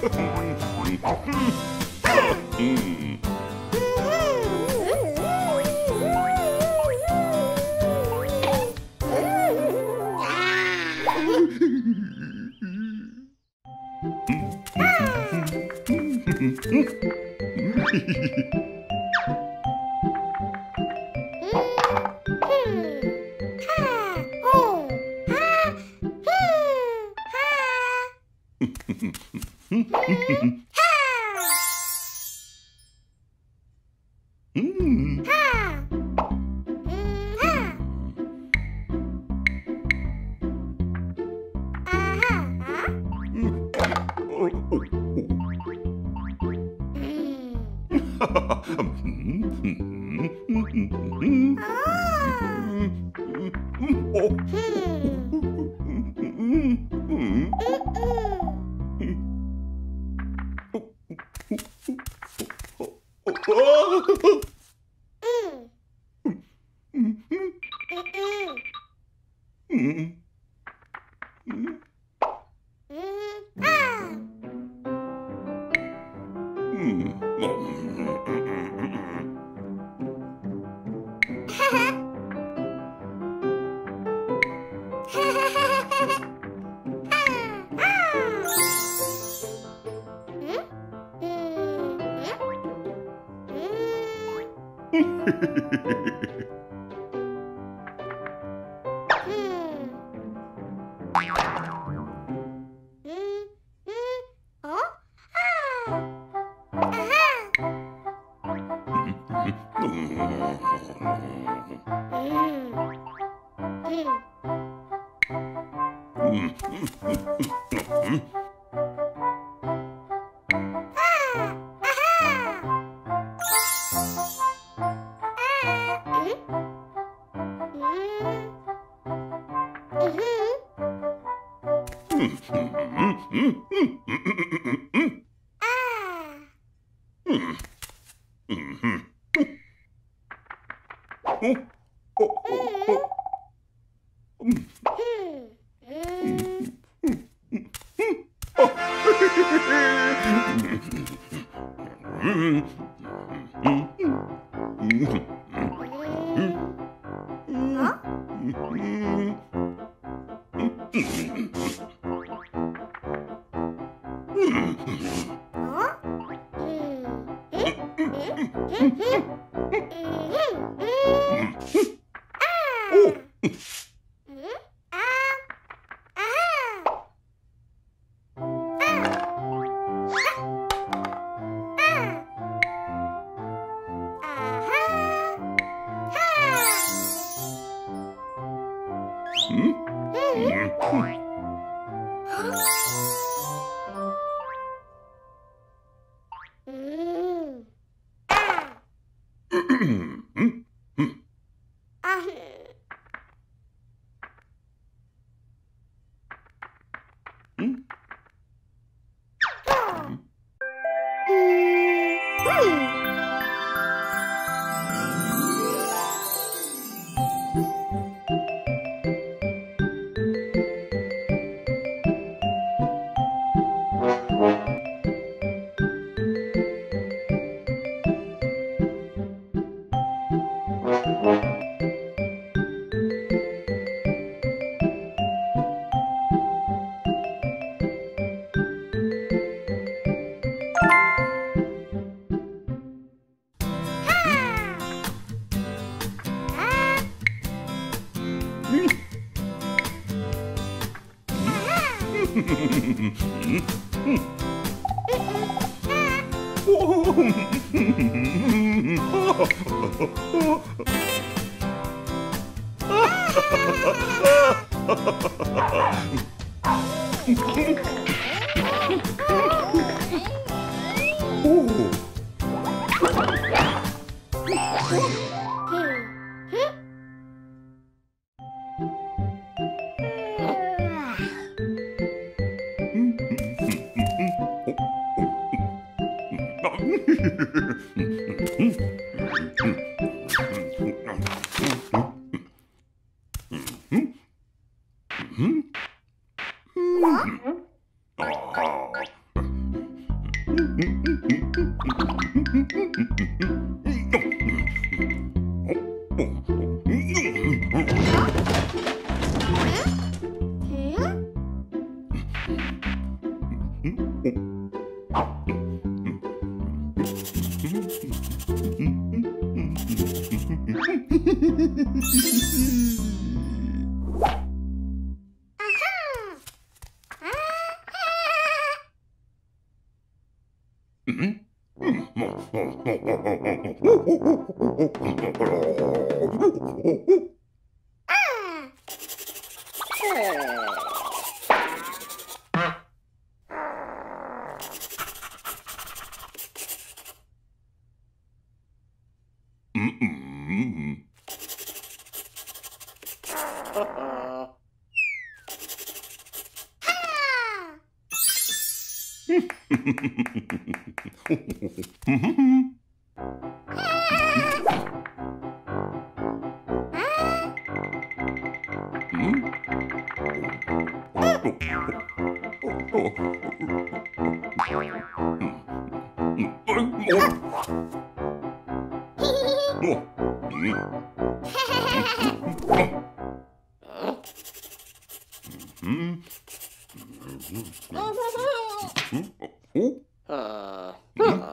Hmm. ほほほほ Huh.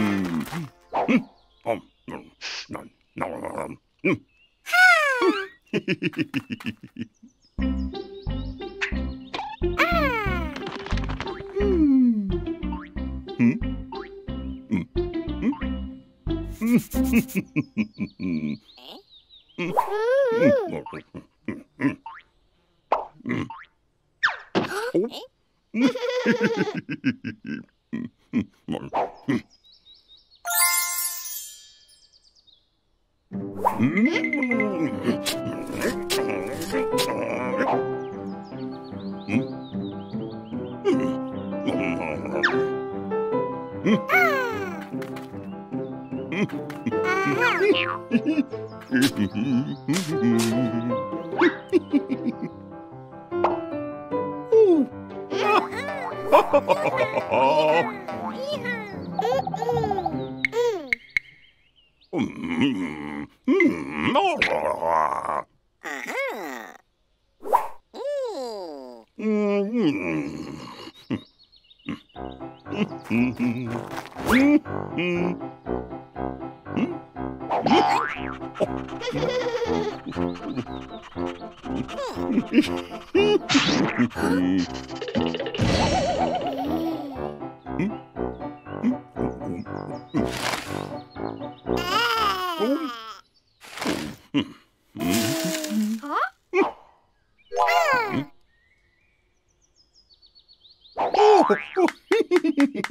Mm-hmm. Oh, Hmm?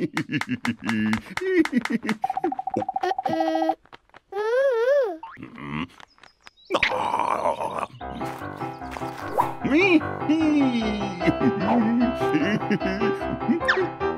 Me?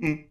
Oh,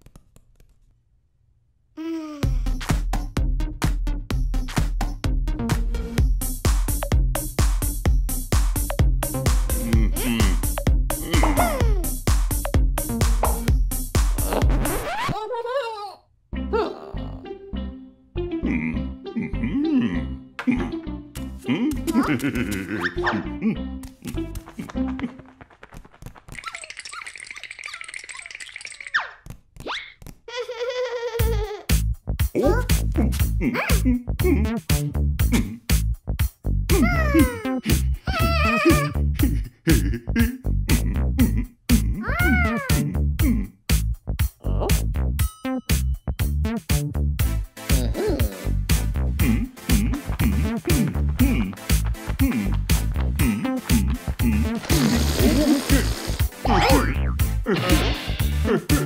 Perfect.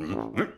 Mm-hmm.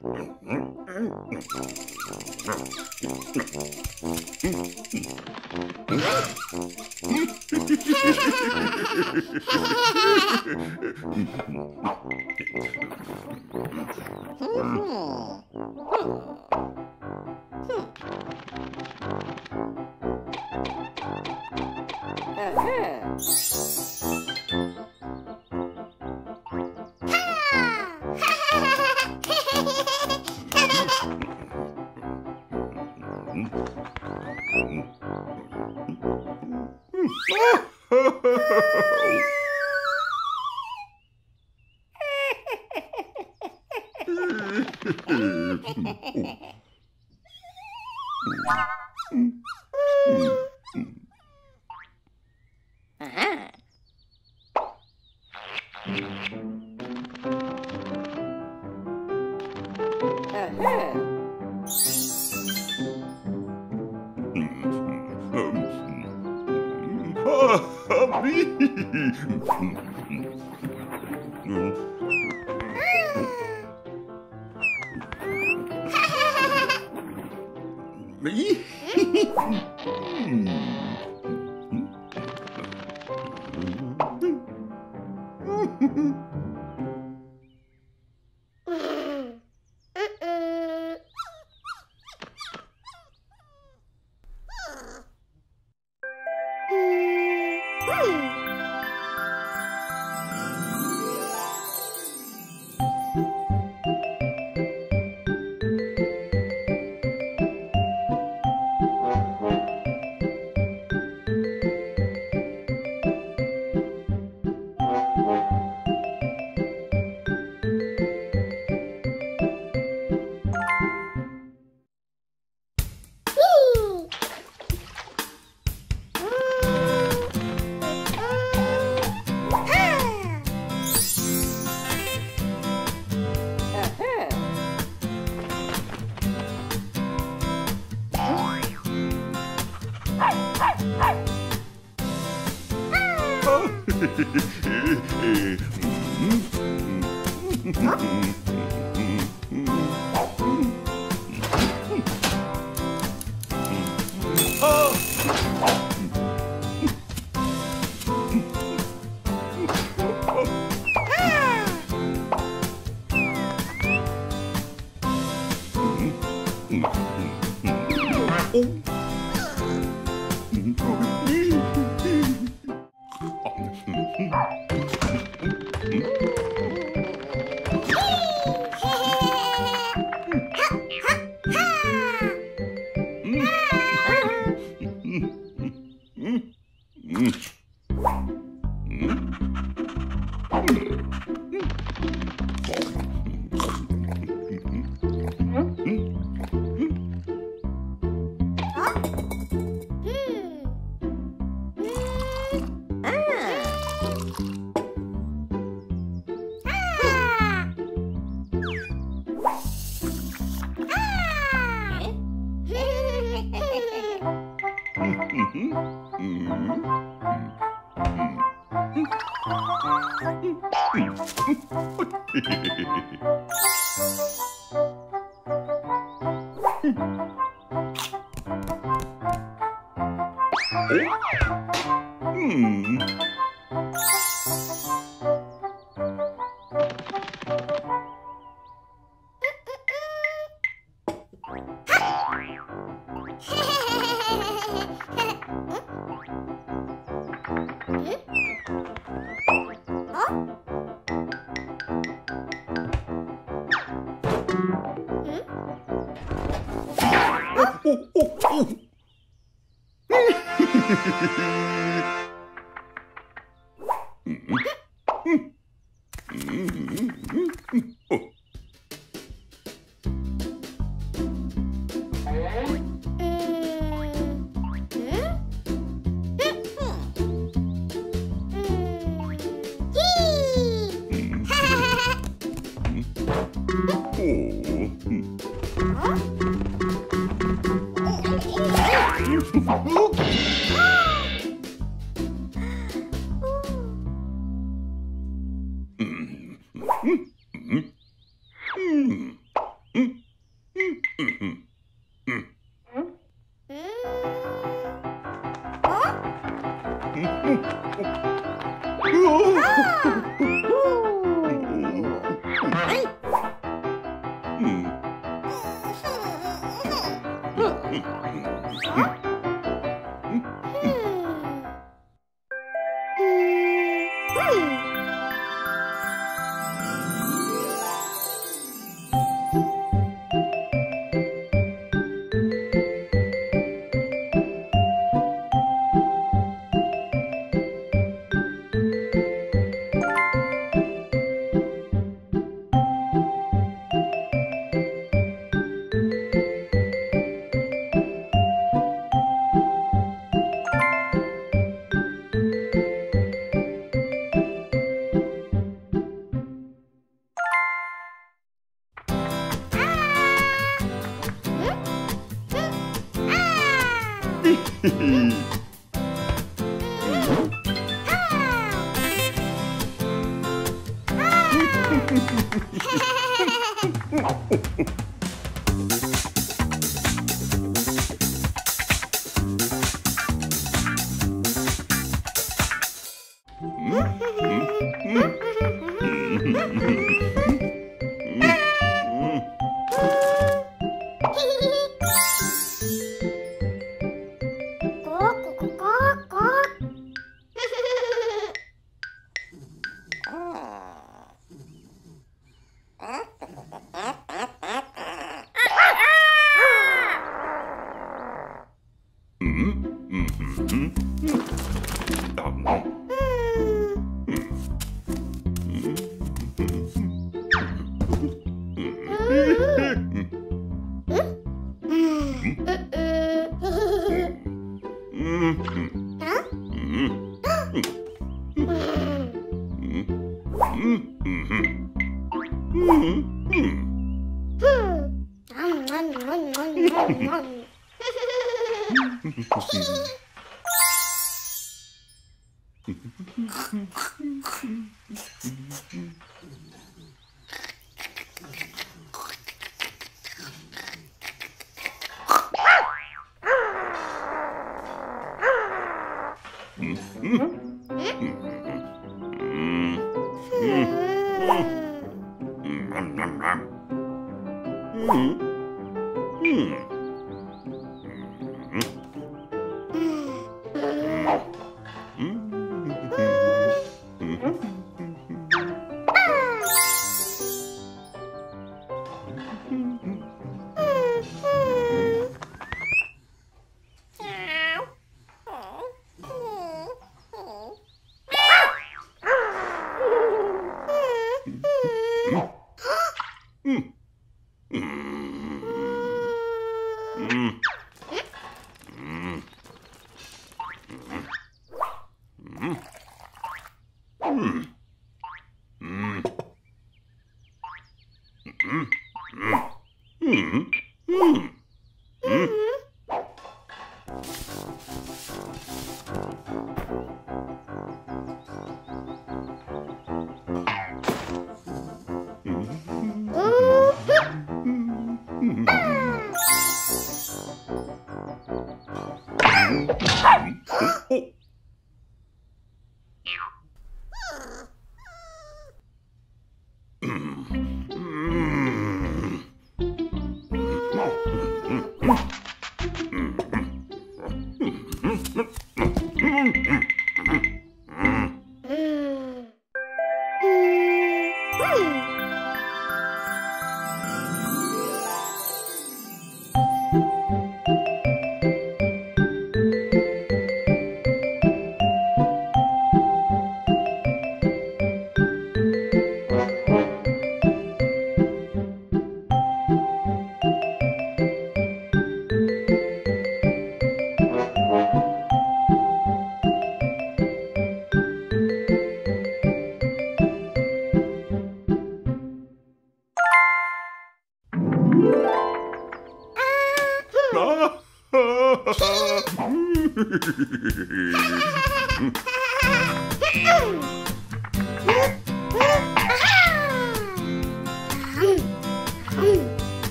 Hmm.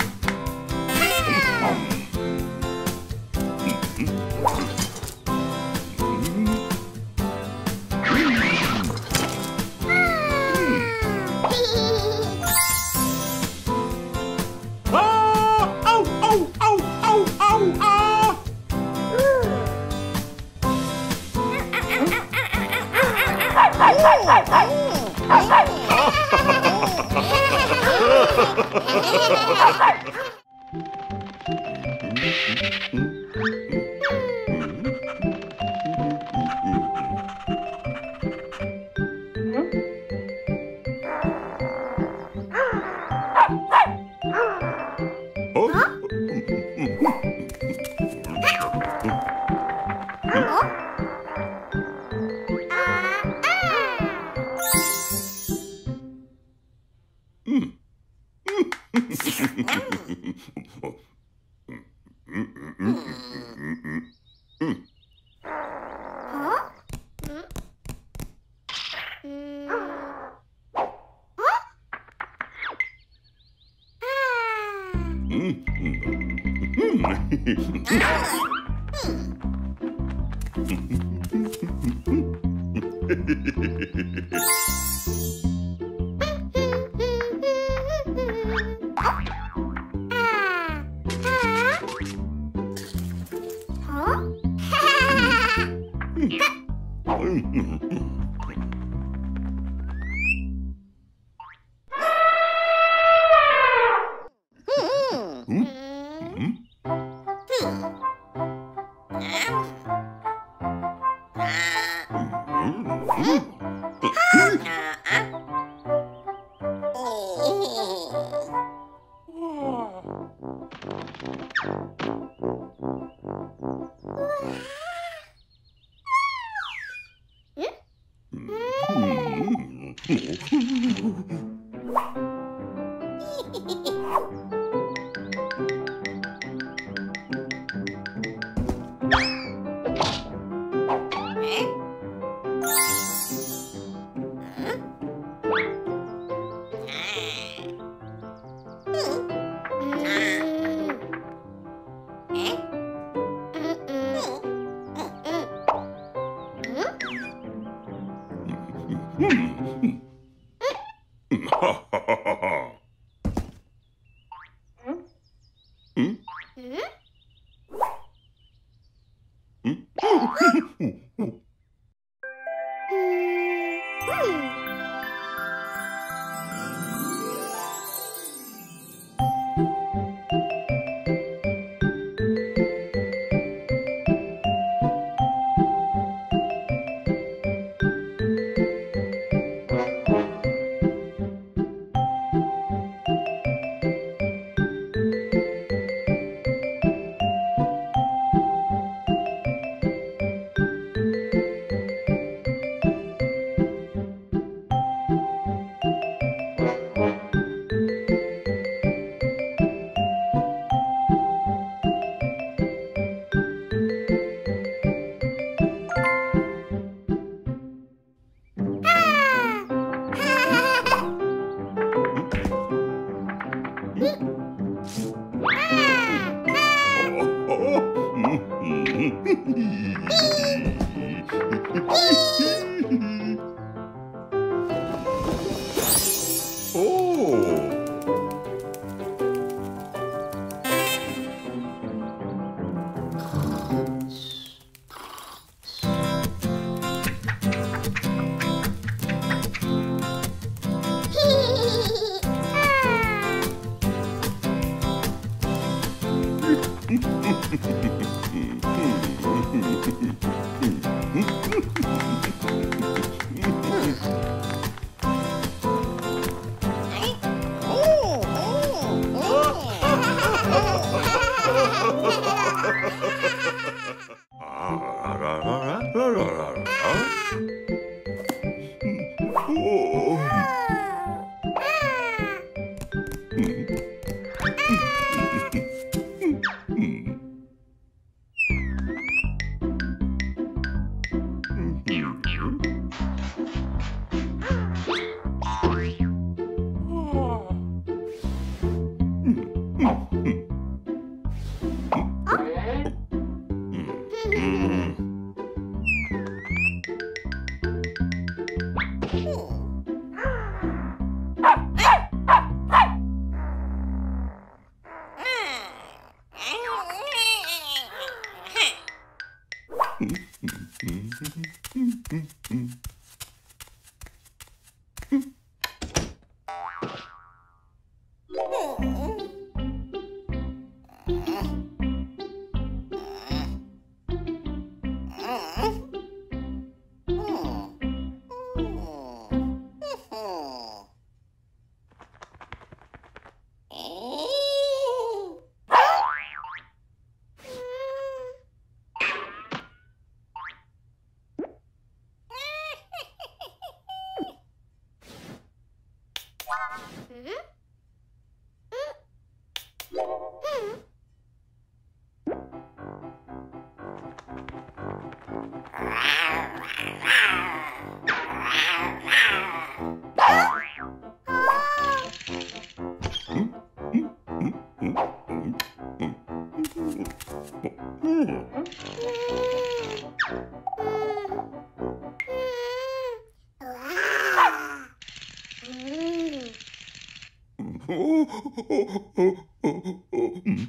Hı hı. Oh, oh, oh, oh, oh,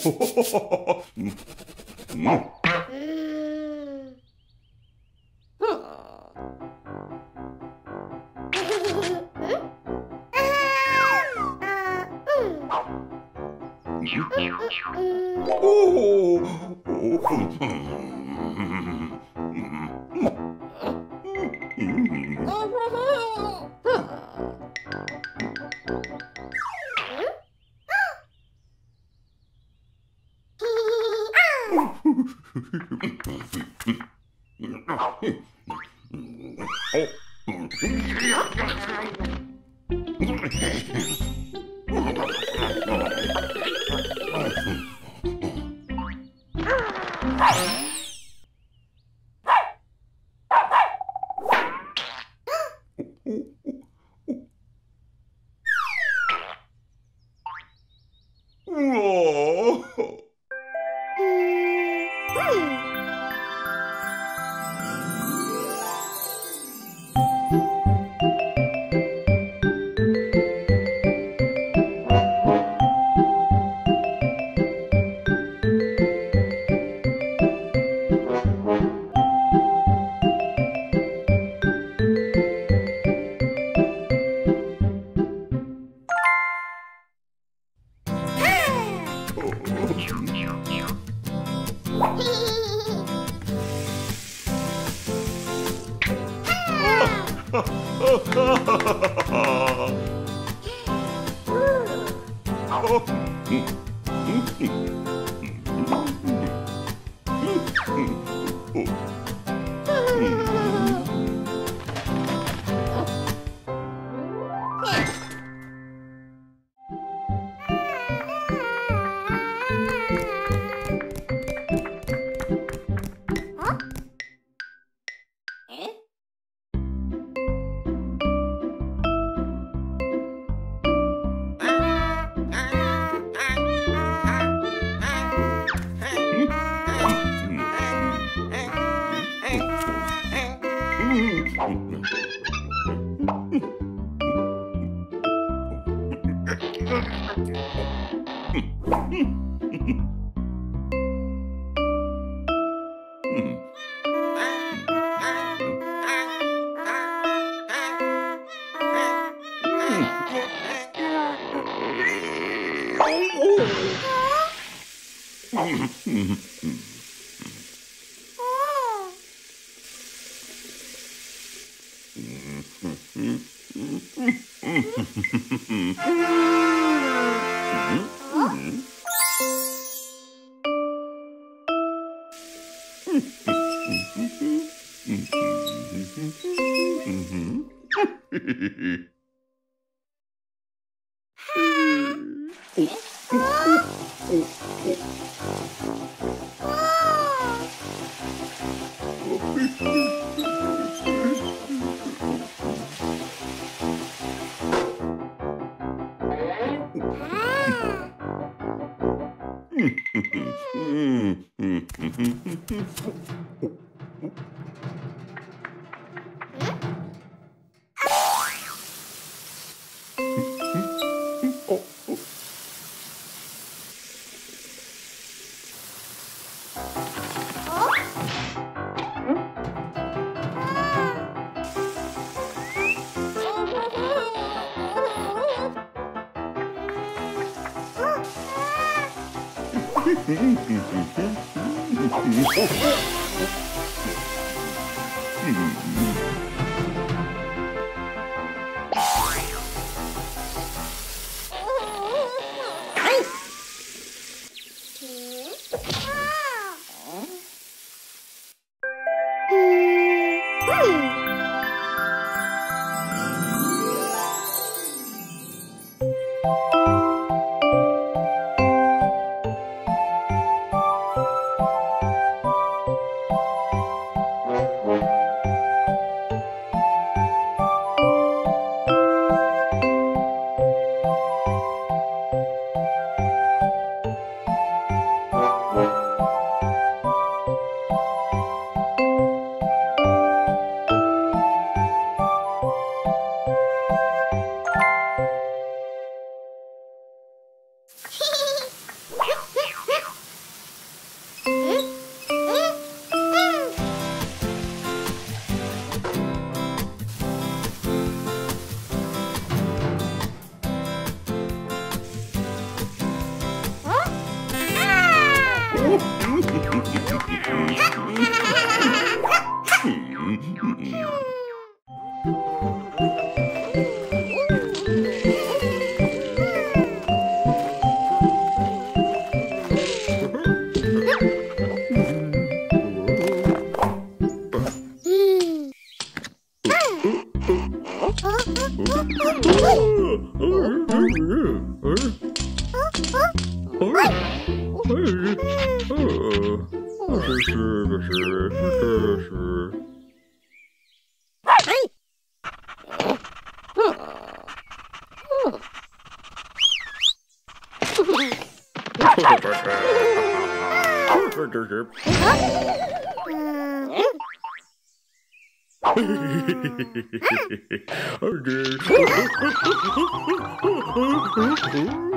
Oh. Oh. oh, dear.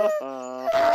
Uh...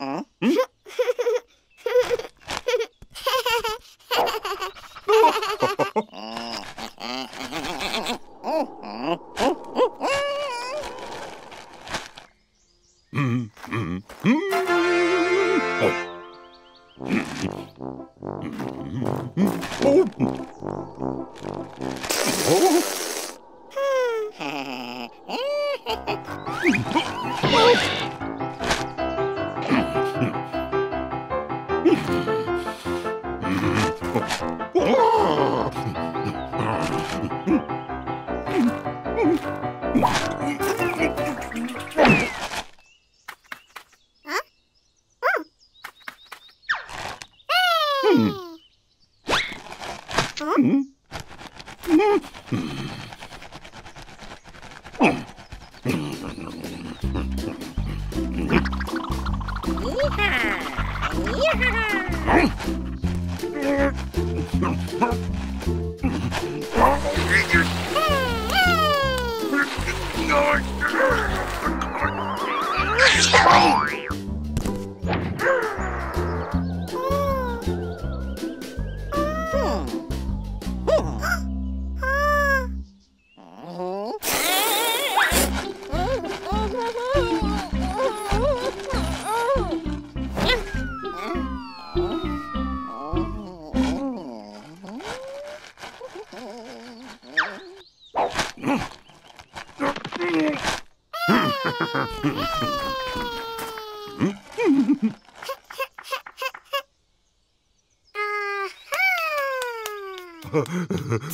嗯嗯。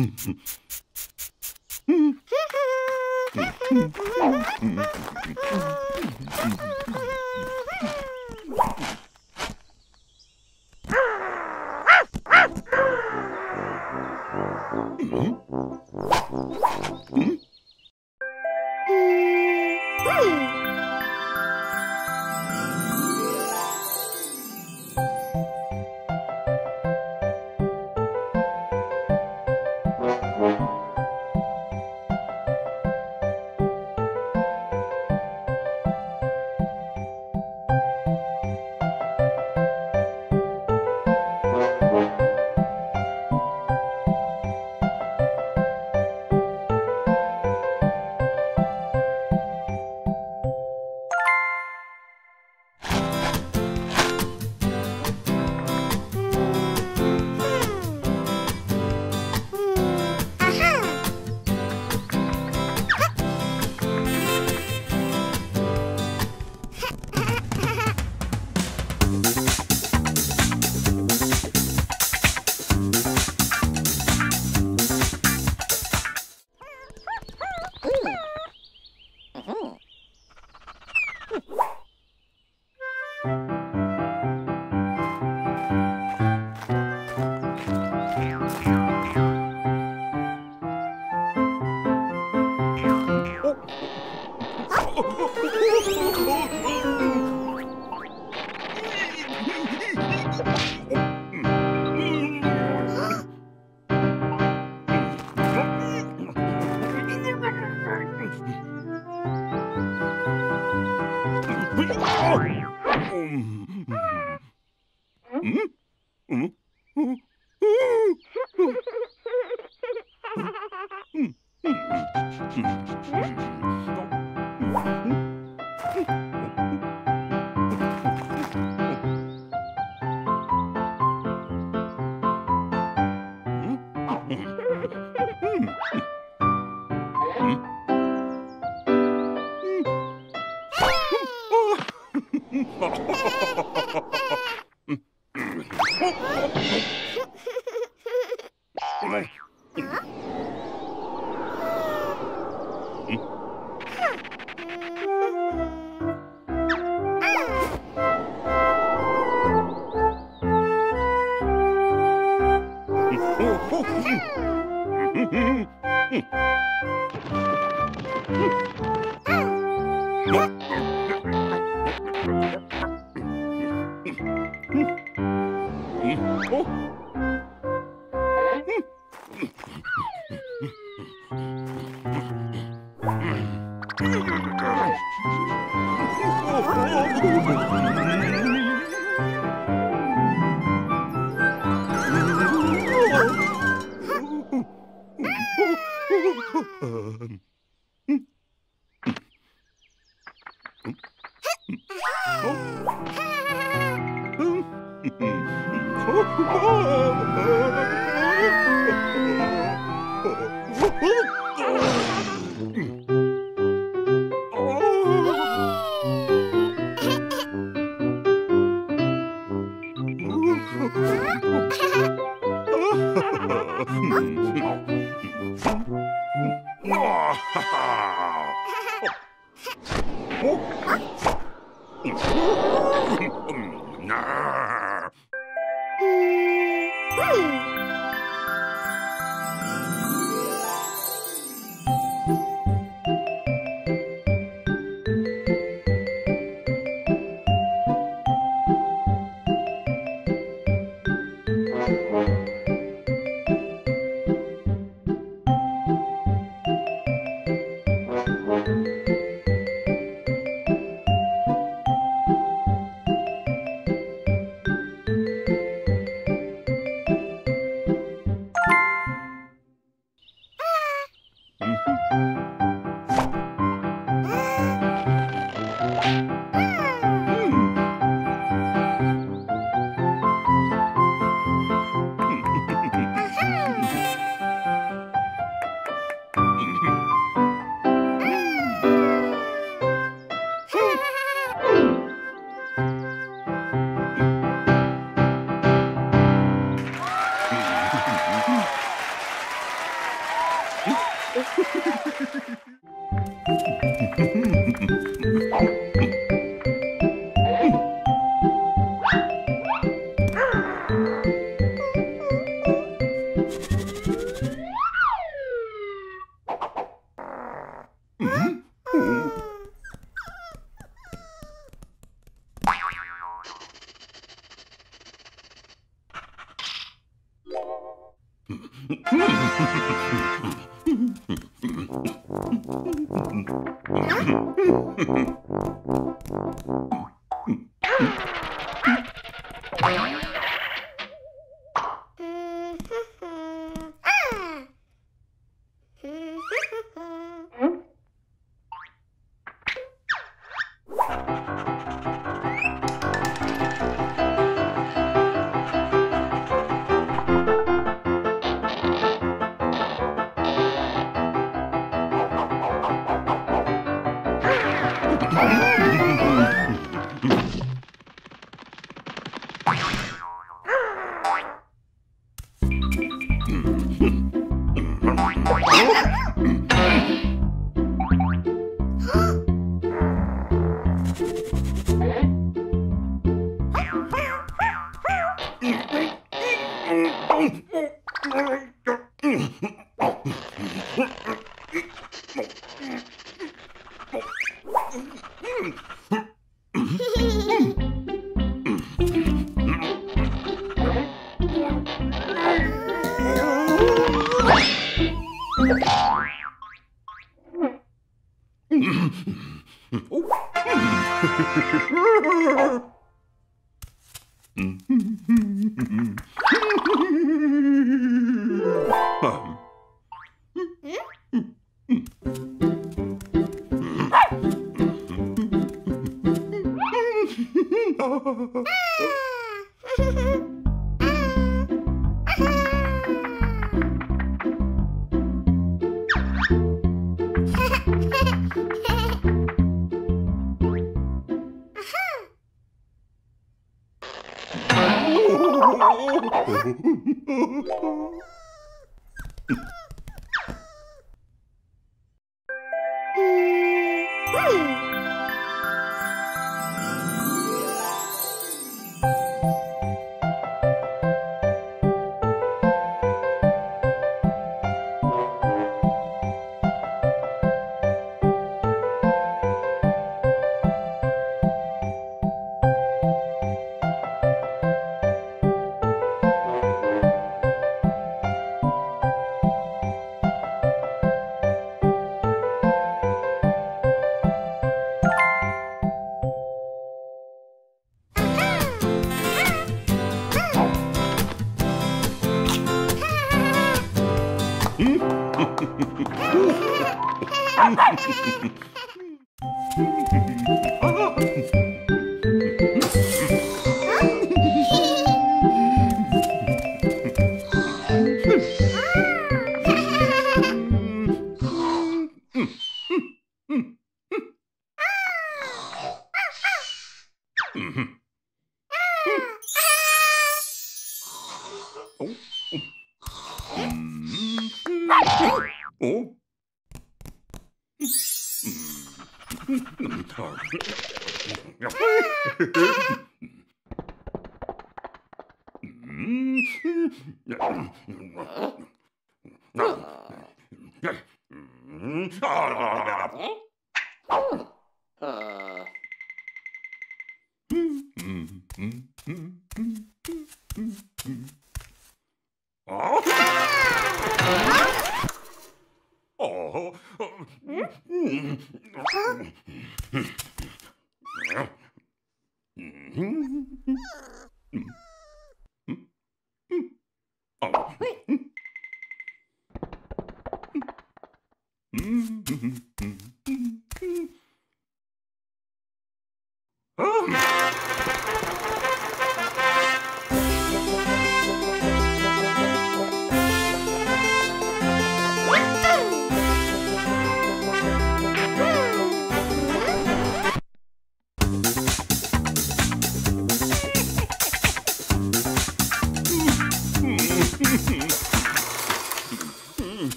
Hm.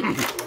Hmm.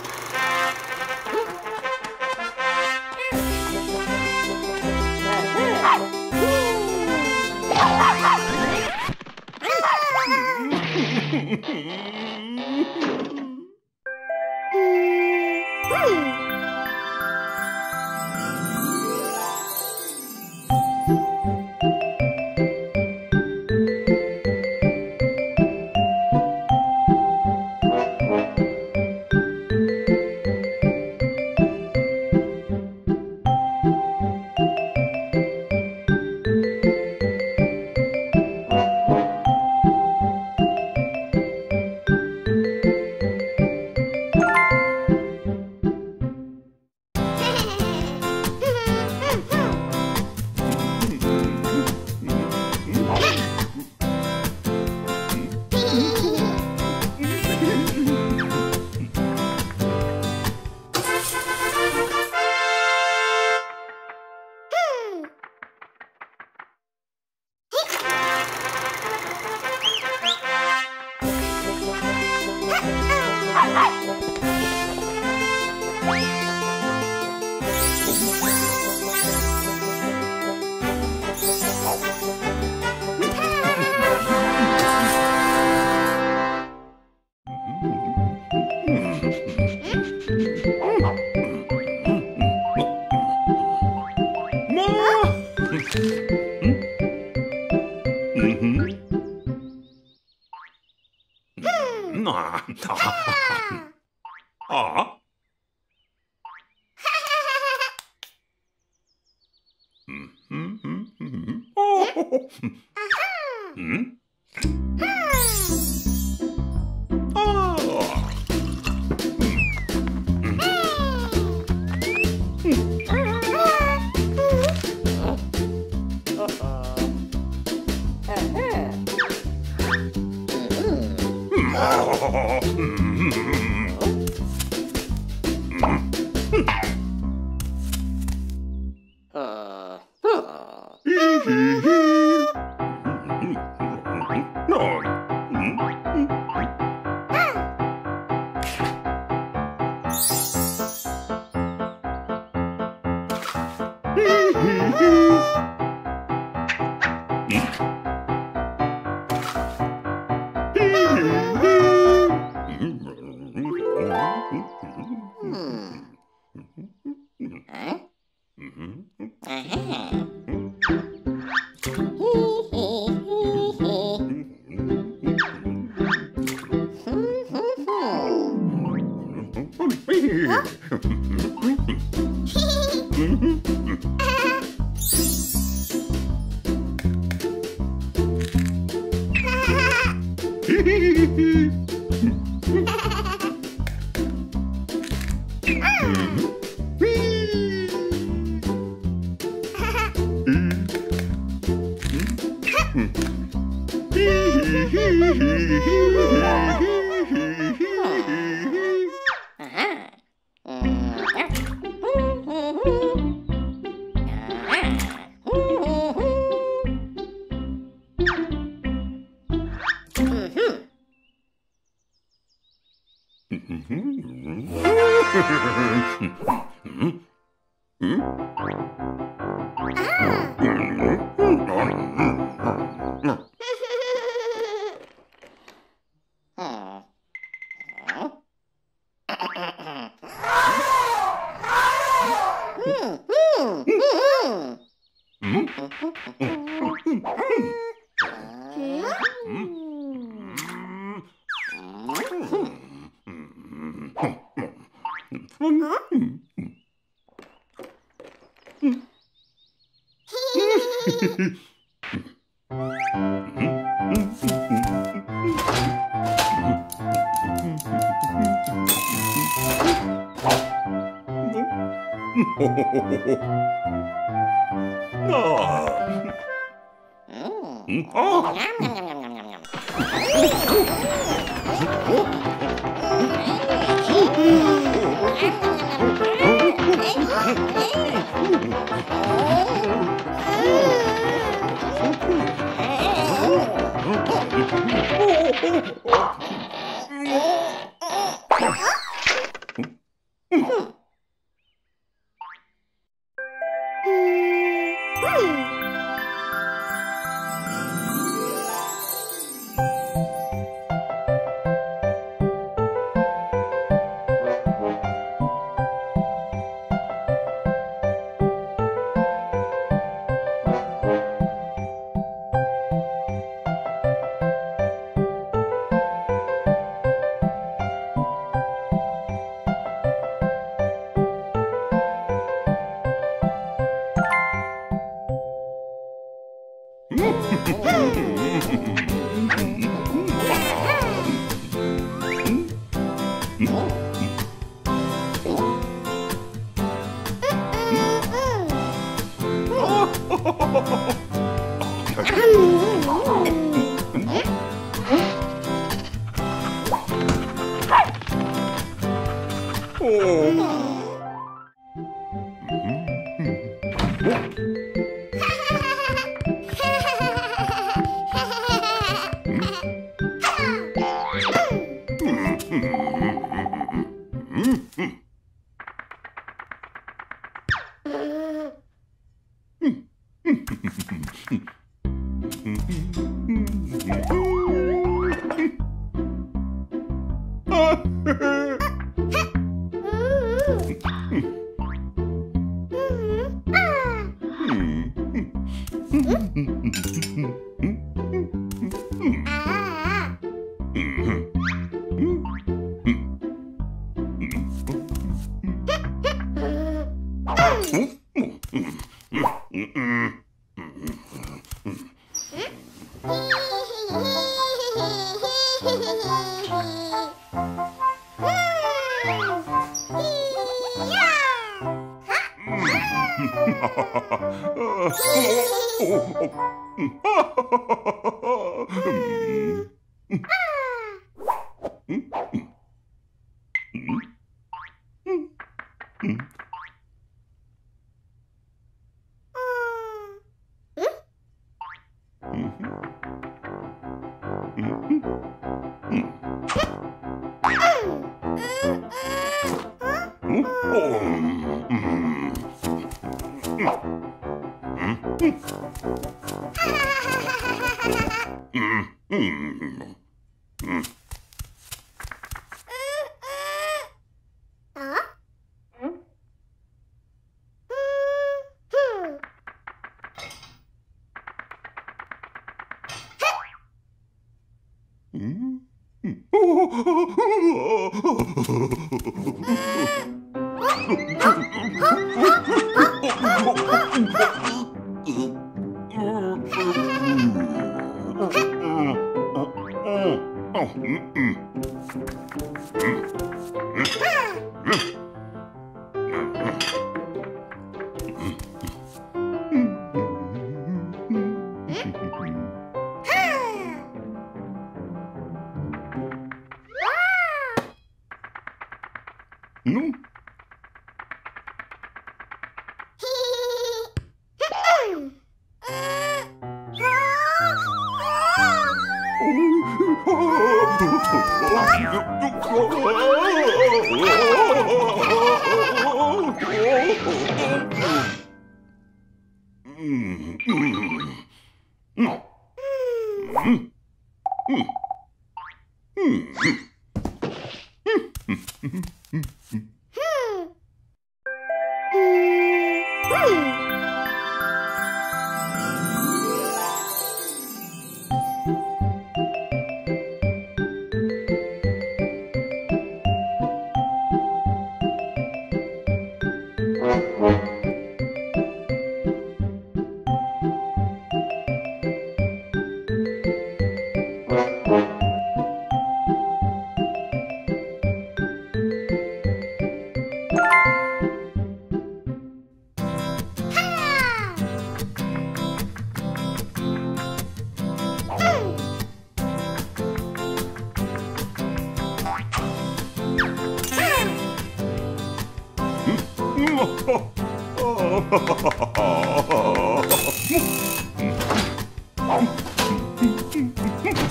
응?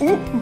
si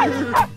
Ha ha ha!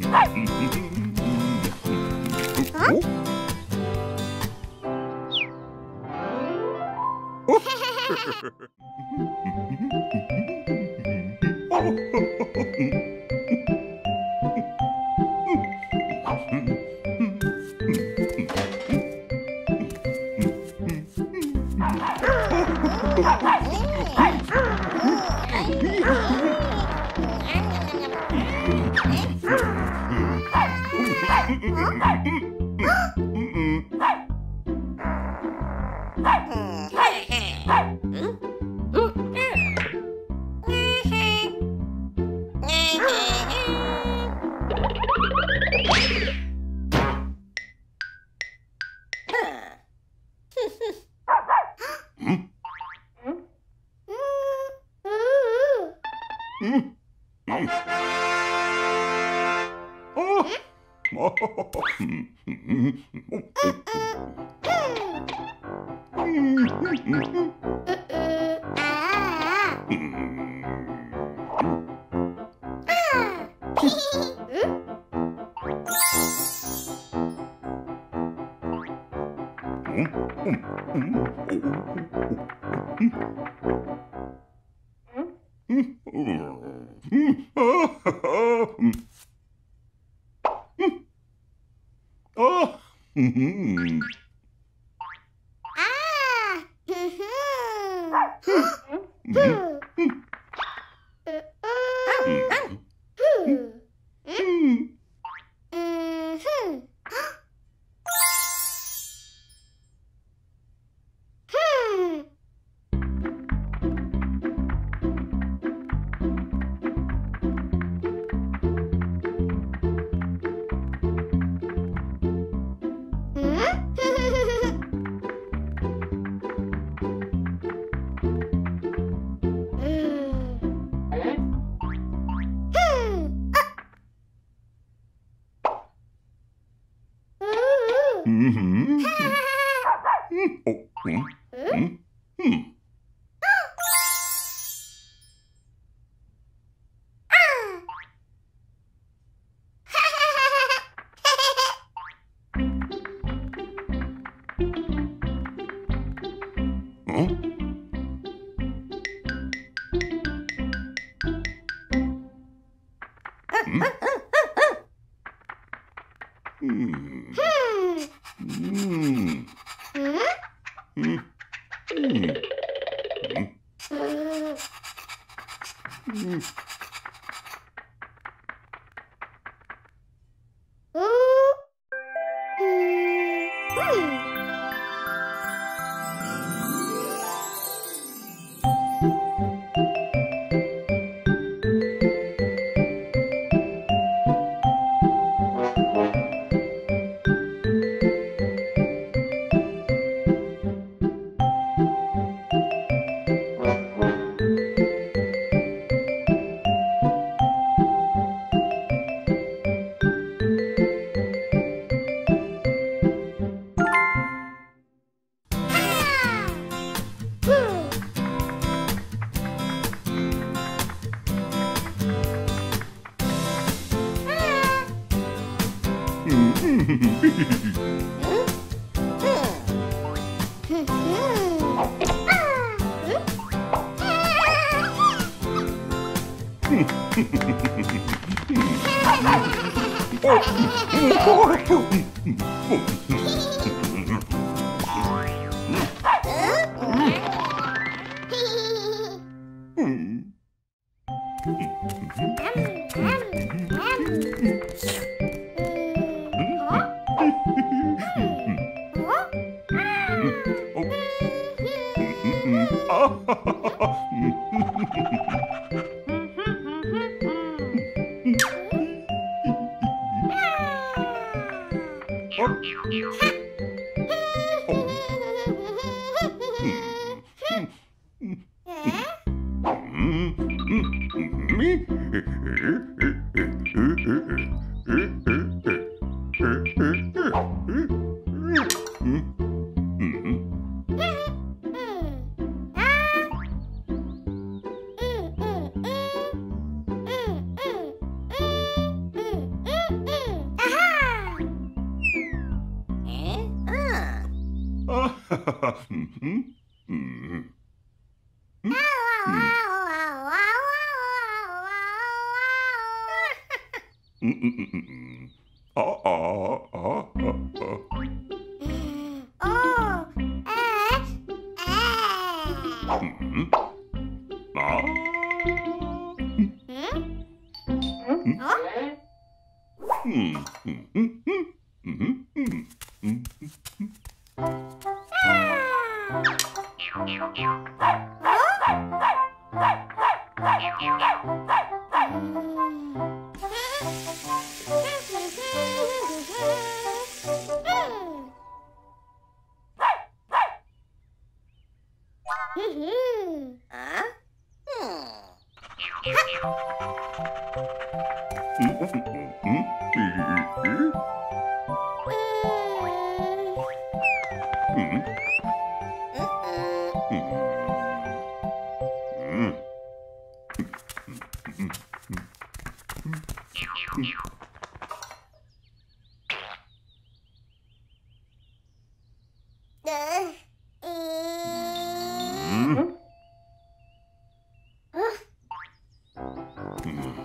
Mm-hmm.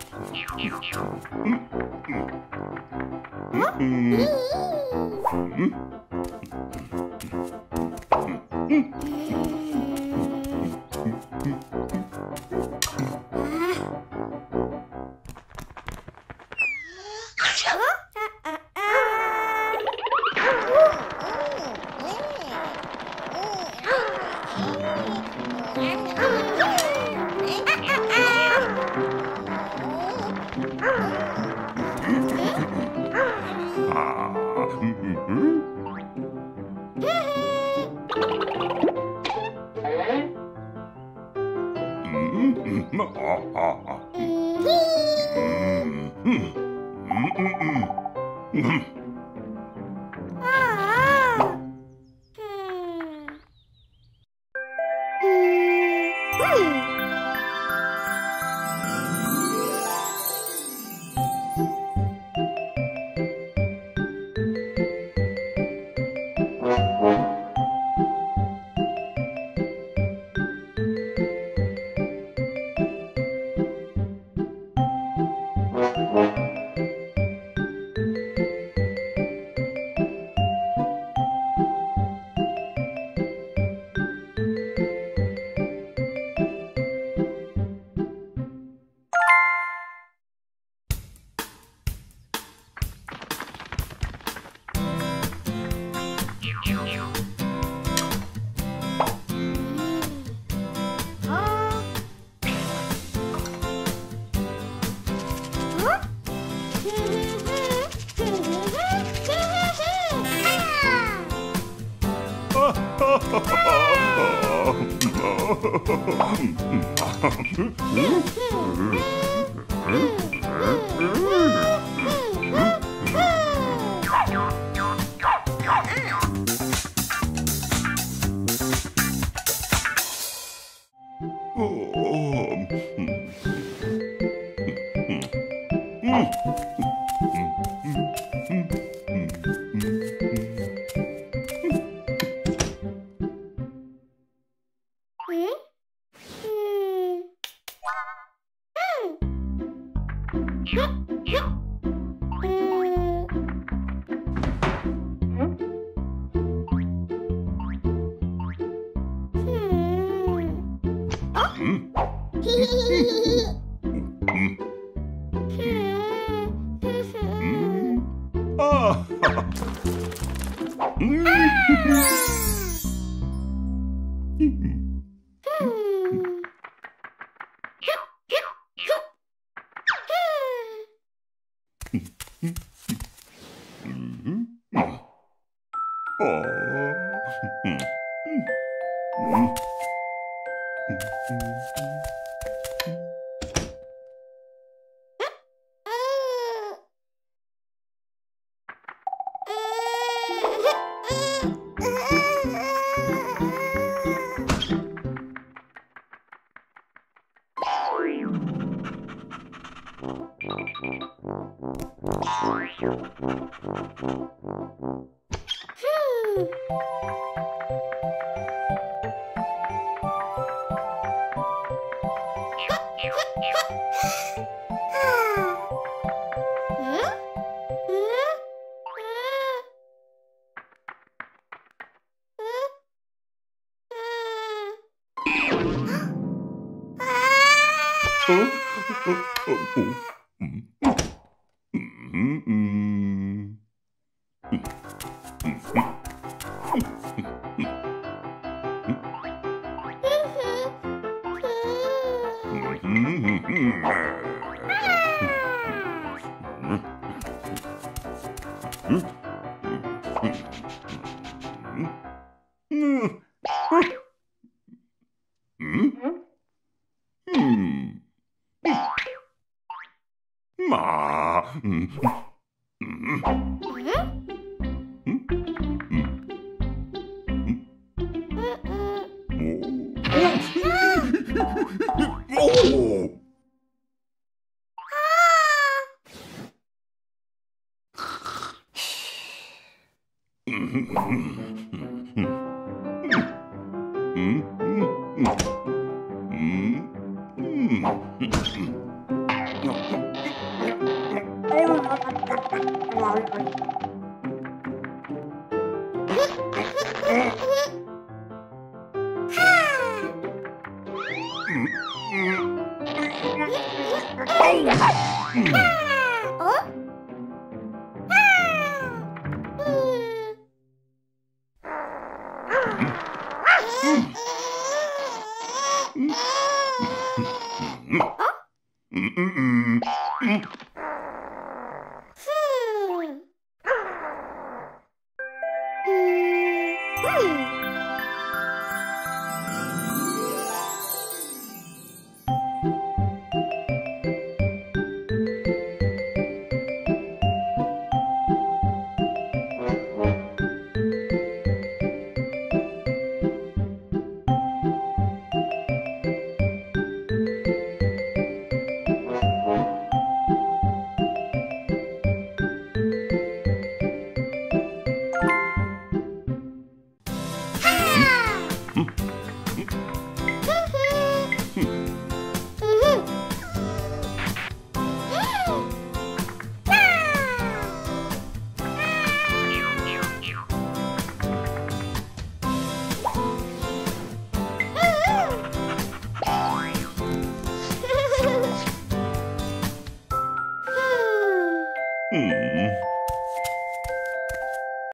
Ah. Oh. Oh.